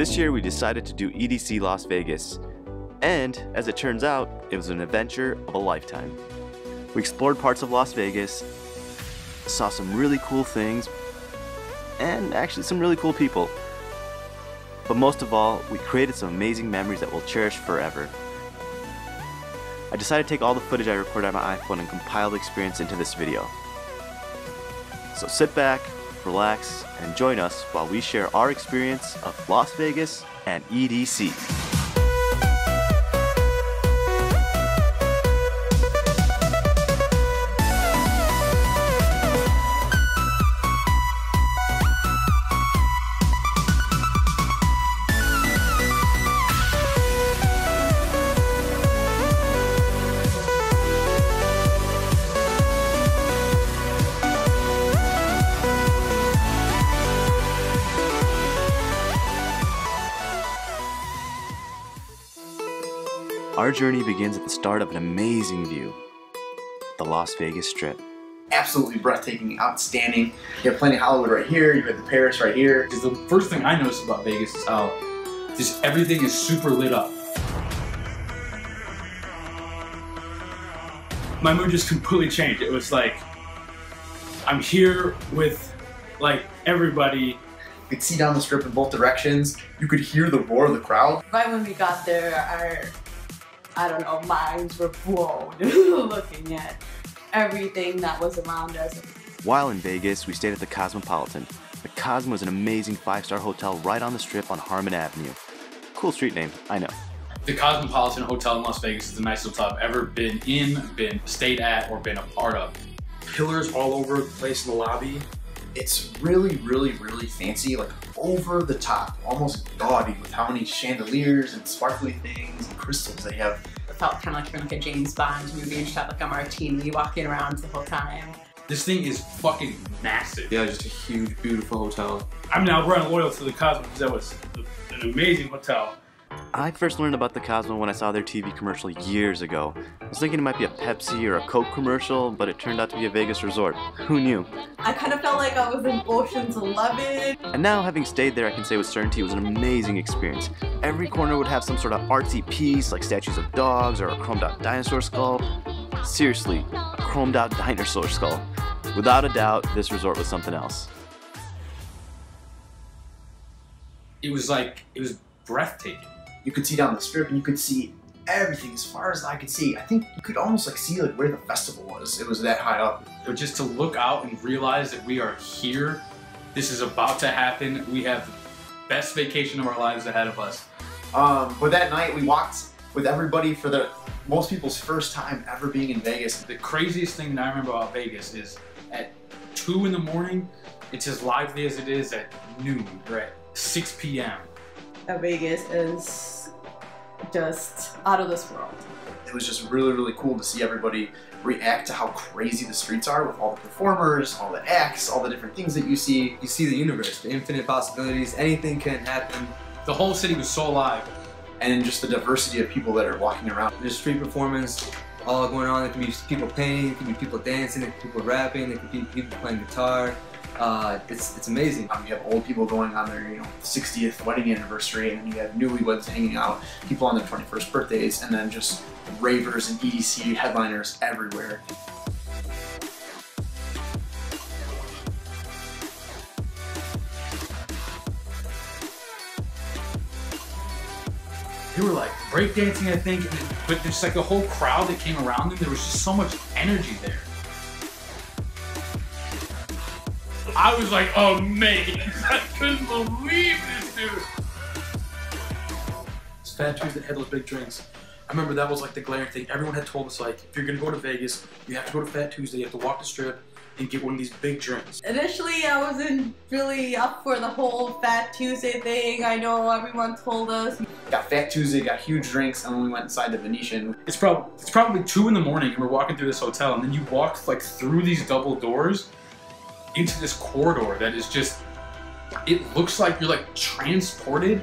this year we decided to do EDC Las Vegas. And, as it turns out, it was an adventure of a lifetime. We explored parts of Las Vegas, saw some really cool things, and actually some really cool people. But most of all, we created some amazing memories that we'll cherish forever. I decided to take all the footage I recorded on my iPhone and compile the experience into this video. So sit back, relax, and join us while we share our experience of Las Vegas and EDC. Our journey begins at the start of an amazing view the Las Vegas Strip. Absolutely breathtaking, outstanding. You have Planet Hollywood right here, you have the Paris right here. Because the first thing I noticed about Vegas is how just everything is super lit up. My mood just completely changed. It was like, I'm here with like everybody. You could see down the strip in both directions. You could hear the roar of the crowd. Right when we got there, our I don't know, minds were blown looking at everything that was around us. While in Vegas, we stayed at the Cosmopolitan. The Cosmo is an amazing five-star hotel right on the strip on Harmon Avenue. Cool street name, I know. The Cosmopolitan Hotel in Las Vegas is the nicest hotel I've ever been in, been stayed at, or been a part of. Pillars all over the place in the lobby. It's really, really, really fancy, like over the top, almost gaudy with how many chandeliers and sparkly things and crystals they have. It felt kind of like you're in like a James Bond movie and just have like a martini walking around the whole time. This thing is fucking massive. Yeah, just a huge, beautiful hotel. I'm now running loyal to the Cosmo because that was an amazing hotel. I first learned about the Cosmo when I saw their TV commercial years ago. I was thinking it might be a Pepsi or a Coke commercial, but it turned out to be a Vegas resort. Who knew? I kind of felt like I was in Ocean's Eleven. And now, having stayed there, I can say with certainty it was an amazing experience. Every corner would have some sort of artsy piece, like statues of dogs or a chromed out dinosaur skull. Seriously, a chromed out dinosaur skull. Without a doubt, this resort was something else. It was like, it was breathtaking. You could see down the strip and you could see everything as far as I could see. I think you could almost like see like where the festival was. It was that high up. But just to look out and realize that we are here, this is about to happen. We have the best vacation of our lives ahead of us. Um, but that night we walked with everybody for the most people's first time ever being in Vegas. The craziest thing that I remember about Vegas is at 2 in the morning, it's as lively as it is at noon or at 6 p.m. Vegas is just out of this world. It was just really, really cool to see everybody react to how crazy the streets are with all the performers, all the acts, all the different things that you see. You see the universe, the infinite possibilities, anything can happen. The whole city was so alive. And just the diversity of people that are walking around. There's street performance all going on. There can be people painting, there can be people dancing, there can be people rapping, there can be people playing guitar. Uh, it's, it's amazing. Um, you have old people going on their you know 60th wedding anniversary, and then you have newlyweds hanging out, people on their 21st birthdays, and then just ravers and EDC headliners everywhere. They were like breakdancing, I think, but there's like a whole crowd that came around them. There was just so much energy there. I was like oh, amazed. I couldn't believe this dude. It's Fat Tuesday had those big drinks. I remember that was like the glaring thing. Everyone had told us like, if you're gonna go to Vegas, you have to go to Fat Tuesday. You have to walk the strip and get one of these big drinks. Initially, I wasn't really up for the whole Fat Tuesday thing. I know everyone told us. Got Fat Tuesday, got huge drinks, and then we went inside the Venetian. It's probably it's probably two in the morning, and we're walking through this hotel, and then you walk like through these double doors into this corridor that is just. It looks like you're like transported.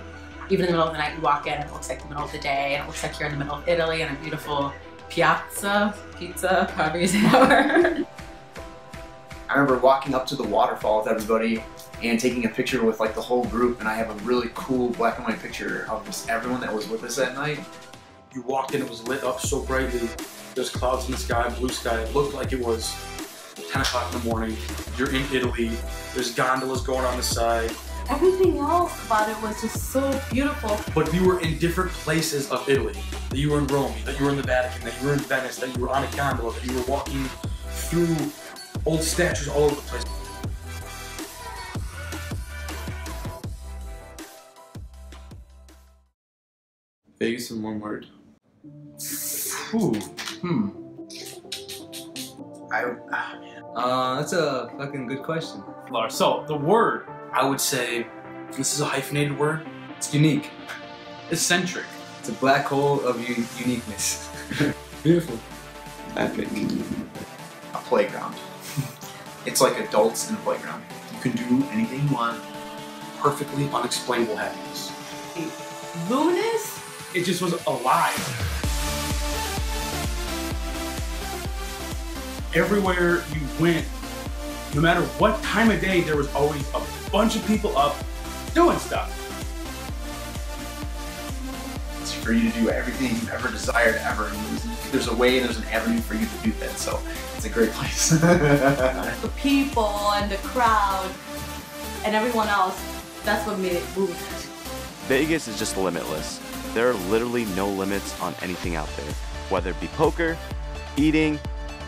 Even in the middle of the night, you walk in, and it looks like the middle of the day, and it looks like you're in the middle of Italy in a beautiful piazza, pizza, however you say that. I remember walking up to the waterfall with everybody, and taking a picture with like the whole group. And I have a really cool black and white picture of just everyone that was with us that night. You walked in, it was lit up so brightly. There's clouds in the sky, blue sky. It looked like it was 10 o'clock in the morning. You're in Italy. There's gondolas going on the side. Everything else about it was just so beautiful. But you were in different places of Italy. That you were in Rome, that you were in the Vatican, that you were in Venice, that you were on a gondola, that you were walking through old statues all over the place. Vegas in one word. Ooh. Hmm. I ah, man. Uh, that's a fucking good question. Lars. So the word I would say this is a hyphenated word. It's unique. eccentric. It's a black hole of u- uniqueness. Beautiful. epic. A playground. it's like adults in a playground. You can do anything you want. Perfectly unexplainable happiness. Lunas? It just was alive. Everywhere you went, no matter what time of day, there was always a bunch of people up doing stuff. It's for you to do everything you've ever desired ever. And there's, there's a way, and there's an avenue for you to do that. So it's a great place. The people and the crowd and everyone else. That's what made it Lunas. Vegas is just limitless. There are literally no limits on anything out there, whether it be poker, eating,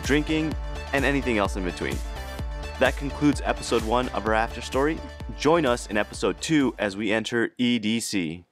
drinking, and anything else in between. That concludes episode one of our after story. Join us in episode two as we enter EDC.